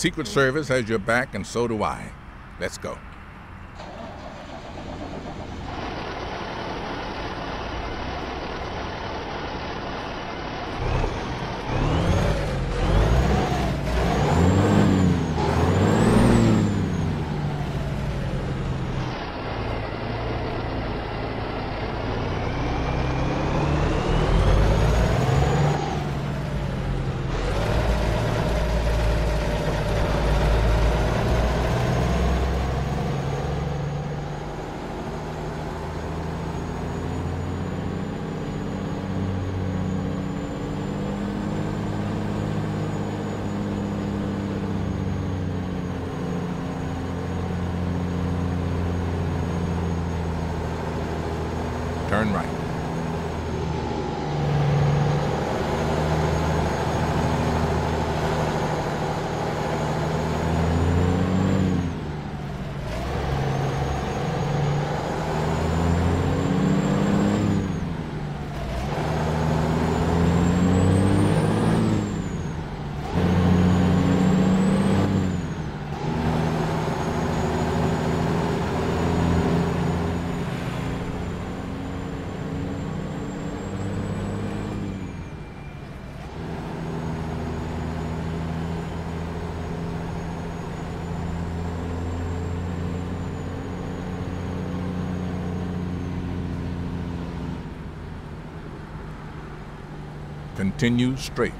Secret Service has your back, and so do I. Let's go. Turn right. Continue straight.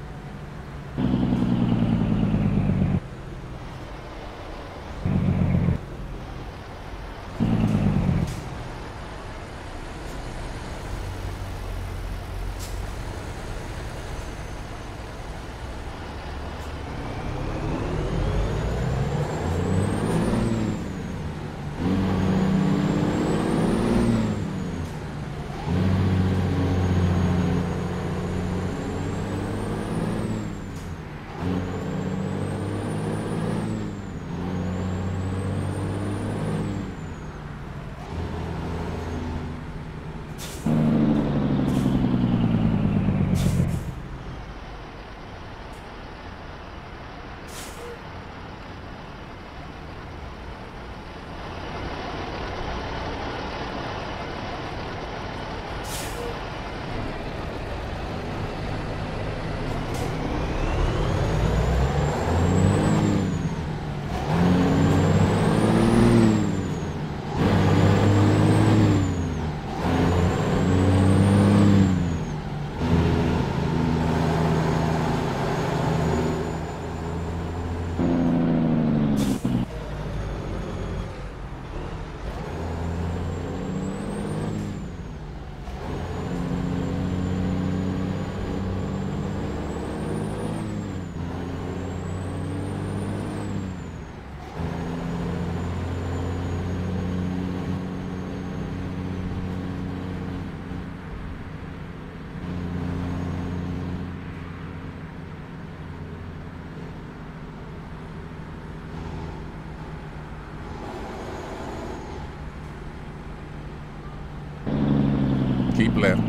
Keep left.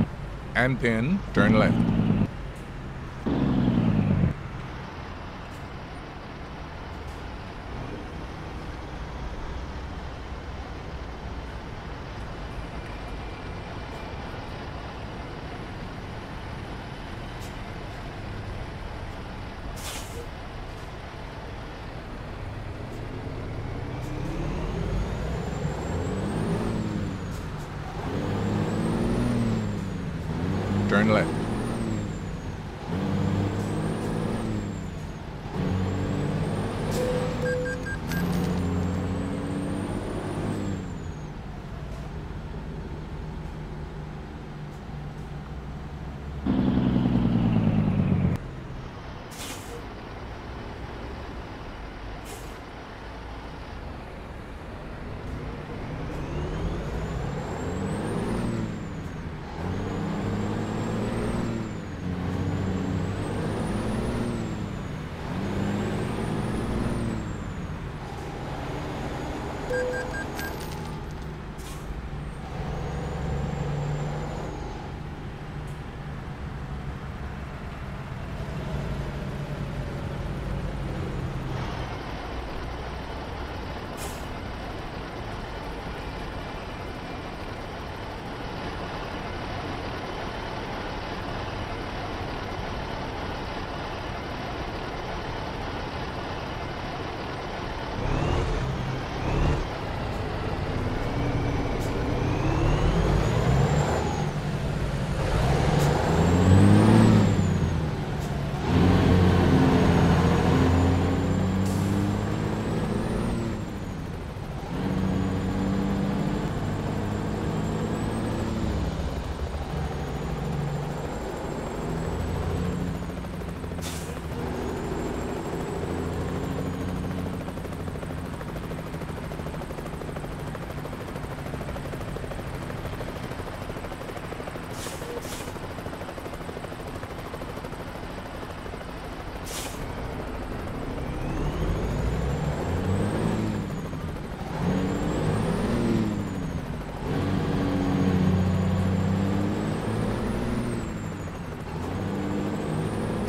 And then turn left.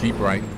Keep right.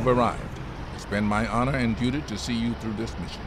You've arrived. It's been my honor and duty to see you through this mission.